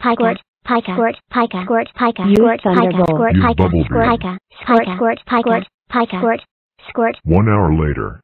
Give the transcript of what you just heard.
Pika, squirt, Pika, squirt, Pika, squirt, Pika, squirt, Pika, squirt, Pika, squirt, Pika, squirt, squirt, Pika, squirt, Pika, squirt, squirt, One hour later.